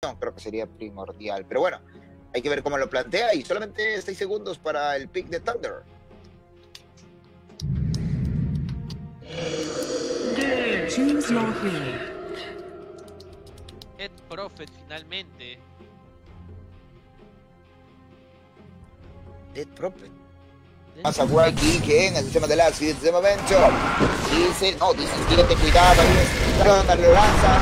creo que sería primordial. Pero bueno, hay que ver cómo lo plantea y solamente 6 segundos para el pick de Thunder. Ed Prophet finalmente. Dead Prophet. Pasa por aquí que en el sistema de las en este momento dice, no, dice, siguiente cuidado, ahí está, lo lanza,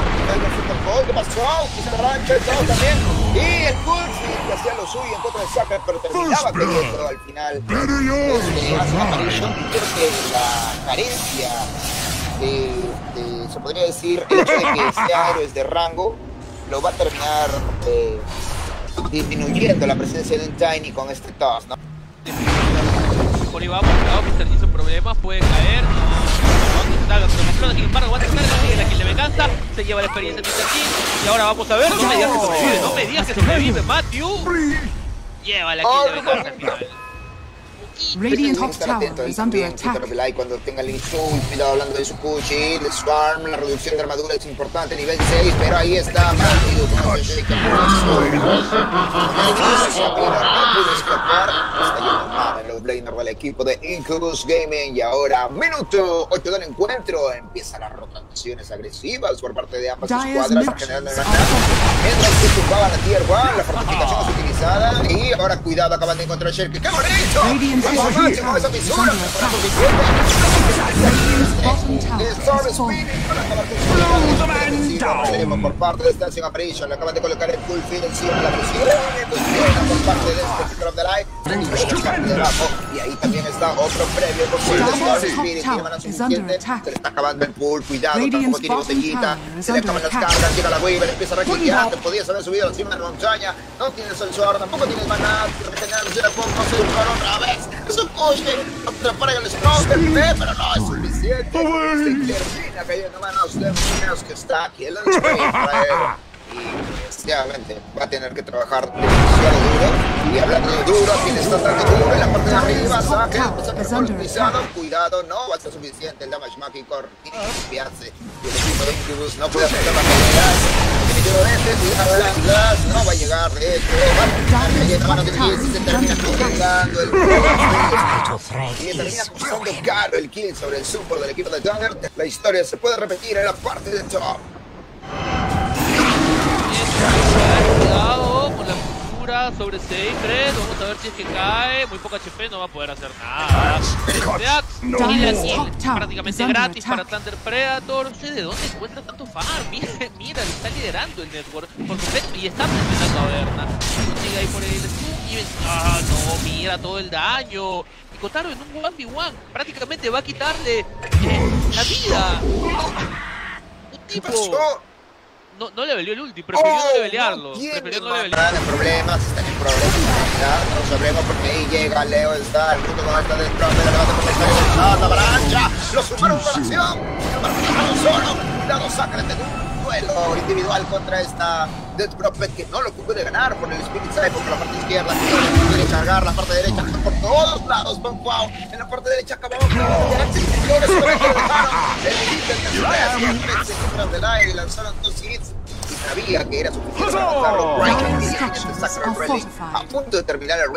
¿qué pasó? Y se arranca el todo también, y el Pulse que hacía lo suyo en contra de Saka, pero terminaba cayendo al final. Este, hace una aparición, que la carencia de, de, se podría decir, el hecho de que sea héroes de rango, lo va a terminar eh, disminuyendo la presencia de un Tiny con este toss, ¿no? Por ahí problemas, puede caer. Va a venganza, se lleva la experiencia Mr. Y ahora vamos a ver, no me digas que sobrevive, no me digas que sobrevive, Matthew. Lleva la de venganza al. Radiant estar tower is under cuando tenga el hablando de su el Swarm, la reducción de armadura es importante, nivel 6, pero ahí está Matthew, Outlaner del equipo de Incubus Gaming. Y ahora, minuto 8 del encuentro, empiezan las rotaciones agresivas por parte de ambas escuadras, generando el. Mientras que tumbaban a Tier 1, la fortificación es utilizada. Y ahora cuidado, acaban de encontrar a Sherky. ¡Qué bonito! Radiant's ¡Vamos bottom máximo su Veremos por parte de Estancia Apparition. Le acaban de colocar el full field encima de la presión. Por parte de este the Light. Y debajo. Y ahí también está otro previo por parte de Spirit. Tiene under suficiente. Se le está acabando el pool. Cuidado, tampoco tiene botellita. Se le acaban las cargas. Llega la Weaver, empieza a requiquear. Te podías haber subido encima de la montaña. No tienes el suelo, tampoco tienes maná. Regenerarse la poco. Se buscar otra vez. Es un coche. Atrapar el Stronger. Pero no es suficiente. Se termina cayendo manos de Minas que está aquí. El Unscreen para él. Y efectivamente va a tener que trabajar demasiado duro. Y hablando de duro, tiene está tan duro en la parte de arriba. Saque, utilizado. Cuidado, no va a ser suficiente. El damage Maki Core tiene que limpiarse. Y el equipo de Incubus no puede afrontar la pelea. Definitivamente. No va a llegar de hecho. Va a Minas y se termina congelando el y le termina costando caro el kill sobre el support del equipo de Thunder. La historia se puede repetir en la parte de top. Postura sobre Sacred. Vamos a ver si es que cae. Muy poca HP, no va a poder hacer nada. Tower prácticamente gratis para. Thunder Predator. No sé de dónde encuentra tanto farm. Mira, mira, le está liderando el network por completo y está presionando a Berna. Llega ahí por el Scoob y ven- Ah, no, mira todo el daño. Y Kotaro en un 1v1 prácticamente va a quitarle eh, la vida. Un ¿Qué tipo. No, no le valió el ulti, prefirió no levelearlo. tiene Prefirió no levelearlo. en problemas, están en problemas. Ya, no lo sabremos porque ahí llega Leo Star junto con esta de la levanta por la historia del shot, la avalancha. Lo sumaron con acción. Marcano solo. Cuidado, saca de un duelo individual contra esta Death Prophet que no lo puede ganar por el Spirit Side por la parte izquierda. No quiere cargar la parte derecha por todos lados. Von Pau en la parte derecha acabamos El de del aire lanzaron dos hits y sabía que era suficiente para matarlo. Brian el fortified. A punto de terminar el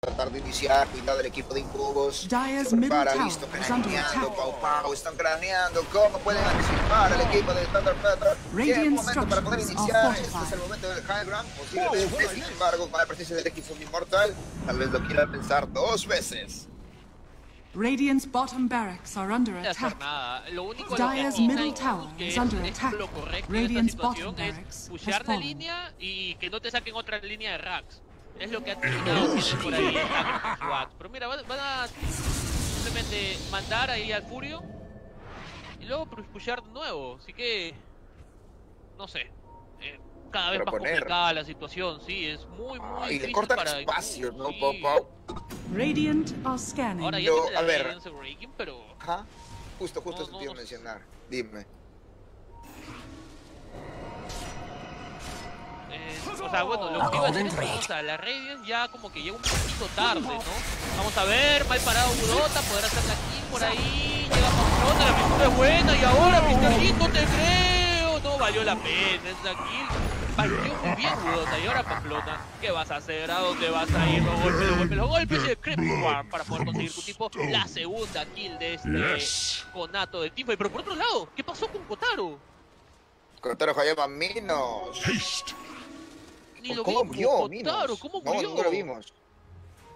tratar de iniciar, cuidado del equipo de Incubos. Se prepara, listo, craneando. Pau Pau, están craneando. ¿Cómo pueden anticipar al equipo de Thunder Feather? Radiant Tienen momento para poder iniciar. Este es el momento del high ground, posiblemente. Sin embargo, con la presencia del equipo inmortal, tal vez lo quieran pensar dos veces. Radiant's bottom barracks are under attack. nada. Lo único a lo que Dyer's middle tower que is es, under attack. Radiant's bottom barracks has fallen. línea y que no te saquen otra línea de racks. Es lo que ha terminado por ahí. Pero mira, van, a simplemente mandar ahí al Furio y luego pu- pushear de nuevo. Así que, no sé. eh, cada vez más complicada la situación, sí, es muy, muy Ah, y le cortan para espacios, ¿no, Incubus, Pau sí. Pau? Radiant are scanning. Ahora ya Yo, a ver. Radiance Breaking, pero Ajá. Justo, justo No, eso no, te iba a no. mencionar. Dime. Eh, o sea, bueno, lo que iba a decir es que, o sea, la Radiant ya como que llega un poquito tarde, ¿no? Vamos a ver, mal parado Burota, poder hacer la kill por ahí, llega Pastrona, la pintura es buena, y ahora Mr. No te creo, no valió la pena esa kill. Bien. Y ahora Pamplona, ¿qué vas a hacer? ¿A dónde vas a ir? Los golpes, los golpes, los golpes. Y el Creeping War para poder conseguir tu tipo la segunda kill de este conato de Teamfight. Pero por otro lado, ¿qué pasó con Kotaro? Kotaro Hayama Minos. Ni lo ¿Cómo murió Minos? Kotaro, ¿cómo murió? no lo vimos.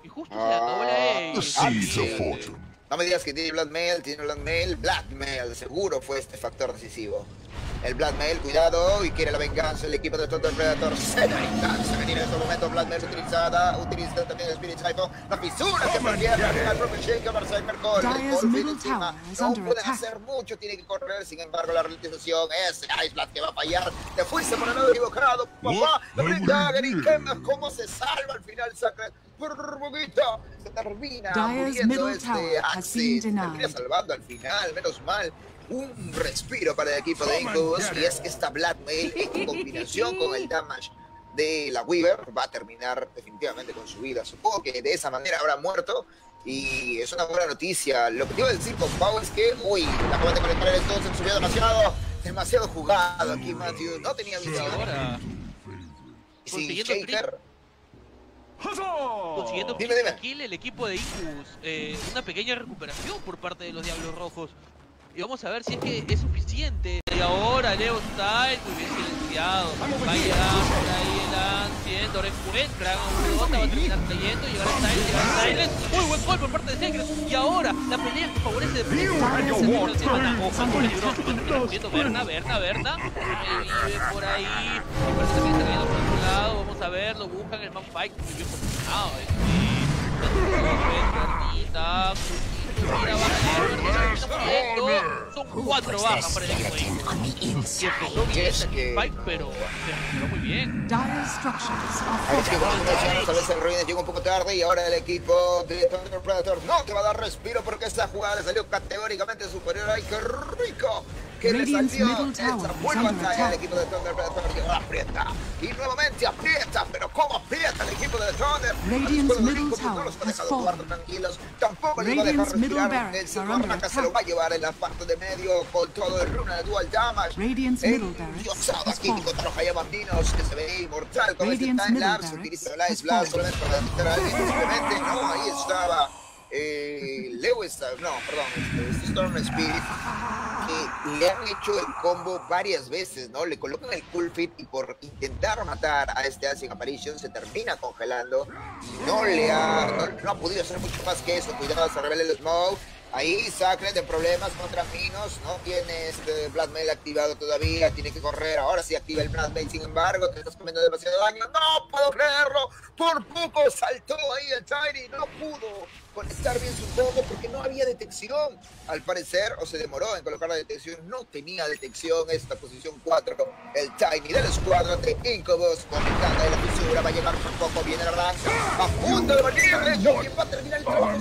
Y justo se le acabó la Ah, fortune. No me digas que tiene Blackmail, tiene Blackmail, Blackmail, seguro fue este factor decisivo. El Blackmail, cuidado, y quiere la venganza el equipo de Thunder Predator. Se da instancia venir en este momento Blackmail utilizada, utiliza también el Spirit Siphon, la fisura que perdiera al propio Shaker el golpe encima. tower is No attack. hacer mucho, tiene que correr, sin embargo la realización es Ice Blast que va a fallar. Te fuiste por el lado equivocado, papá. La What? Blink Dagger y qué más, cómo se salva al final, Sacred. Por poquito, se termina Dyer's muriendo middle este Axis. Termina salvando al final, menos mal. Un respiro para el equipo de Incubus y es que esta Blackmail en combinación con el damage de la Weaver va a terminar definitivamente con su vida. Supongo que de esa manera habrá muerto y es una buena noticia. Lo que te iba a decir con Pau es que, uy, acaban de conectar el entonces, subió demasiado, demasiado jugado aquí Matthew, no tenía visión. ahora, consiguiendo Shaker, consiguiendo Dime, dime. kill el equipo de Incubus. Eh, una pequeña recuperación por parte de los Diablos Rojos. Y vamos a ver si es que es suficiente. Y ahora Leo Style, muy bien silenciado. Va a llegar por ahí el Ancient. Ahora encuentra a un Udota, va a terminar cayendo. Llegará Style, llegará Silence. Muy buen gol por parte de Secret. Y ahora la pelea que favorece de tower Ojo con termina haciendo Berna, Berna, Berna. Revive por ahí. Y parece también está cayendo por otro lado. Vamos a ver, lo buscan el man fight. Muy bien posicionado. Bernita, Son cuatro bajas para el equipo que- fight, pero recuperó muy bien. A ver que a veces el Ruines llega un poco tarde y ahora el equipo de Thunder Predator no te va a dar respiro porque esta jugada le salió categóricamente superior. ¡Ay, qué rico! Que le Radiant's salió middle esta tower is buena under batalla al attack. equipo de Thunder Predator y ahora aprieta. Y nuevamente aprieta, pero ¿cómo aprieta el equipo de Thunder? Radiant's Después de middle pues, no tower los ha dejado jugar tranquilos. Tampoco les va a dejar respirar. El Silver se lo va a llevar en la parte de medio con todo el runa de dual damage. Radiant's middle has aquí los Hayamandinos que se ve inmortal con este time middle lapse. Utiliza el Ice Blast solamente para detectar a alguien. Simplemente no, ahí estaba. Eh, Lewis, no, perdón, este, este Storm Spirit, que le han hecho el combo varias veces, ¿no? Le colocan el cool fit y por intentar matar a este Asing Apparition se termina congelando no le ha, no, no ha podido hacer mucho más que eso. Cuidado, se revela el smoke. Ahí Sacred en problemas contra Minos, no tiene este Bloodmail activado todavía, tiene que correr, ahora sí activa el Bloodmail, sin embargo, te estás comiendo demasiado daño, no puedo creerlo, por poco saltó ahí el Tiny, no pudo conectar bien su combo porque no había detección, al parecer, o se demoró en colocar la detección, no tenía detección esta posición 4, el Tiny del escuadrón de Incubus, conectando la fisura, va a llegar por poco, viene la raza, a punto de morir, de hecho, ¿quién va a terminar el trabajo?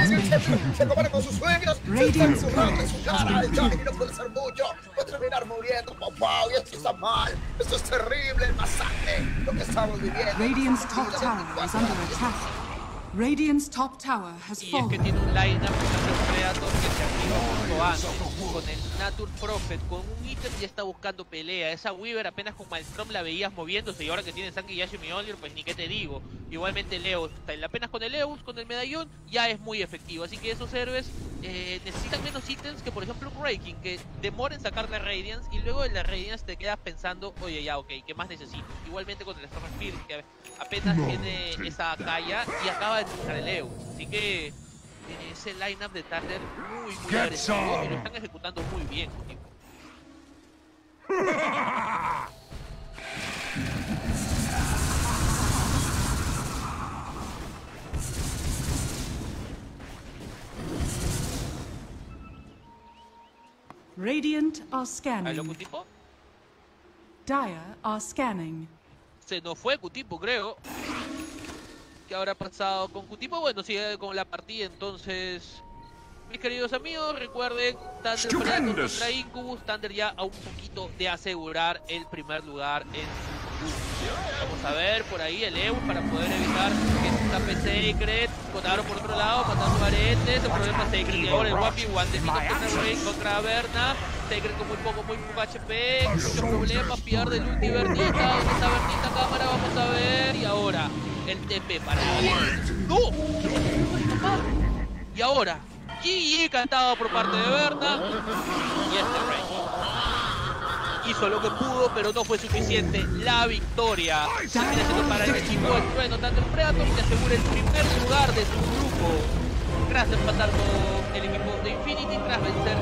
Radiant's Se compara con sus. Radiant's Se está en su cara. El Johnny no puede hacer mucho. Va a terminar muriendo. Papá, y esto está mal. Esto es terrible. El masacre. Lo que estamos viviendo. Radiant's top tower is under attack. Radiant's top tower has Y es que fallen. tiene un line-up de Predator que se activa justo antes. Con el Natur Prophet, con un ítem ya está buscando pelea. Esa Weaver apenas con Maelstrom la veías moviéndose. Y ahora que tiene Yashi y Mjolnir, pues ni qué te digo. Igualmente Leos, apenas con el Leos, con el medallón, ya es muy efectivo. Así que esos héroes eh, necesitan menos ítems que por ejemplo un Raking, que demora en sacar la Radiance y luego de la Radiance te quedas pensando, oye ya, ok, ¿qué más necesito? Igualmente con el Storm Spirit, que apenas No, tiene esa calla y acaba de terminar el. Así que eh, ese lineup de Thunder muy, muy agresivo y lo están ejecutando muy bien. tipo. Radiant are ¿Aló, scanning. Cutipo? Dire are scanning. Se nos fue Cutipo, creo. ¿Qué habrá pasado con Cutipo? Bueno, sigue con la partida, entonces... mis queridos amigos, recuerden, Thunder contra Incubus, Thunder ya a un poquito de asegurar el primer lugar en su Vamos a ver por ahí el EU para poder evitar que se escape Sacred. Contaron por otro lado, matando a Aretes. El problema es Sacred y ahora el Wapi One de contra Berna. Sacred con muy poco, muy poco HP. Mucho problema, pierde el ulti Bernita. ¿Dónde está Bernita cámara? Vamos a ver. Y ahora el TP para ¡No! Y ahora, GG cantado por parte de Berna. Y este Rey. Hizo lo que pudo, pero no fue suficiente. La victoria termina siendo para el equipo del trueno, tanto el Predator que asegura el primer lugar de su grupo. Tras empatar con el equipo de Infinity, tras vencer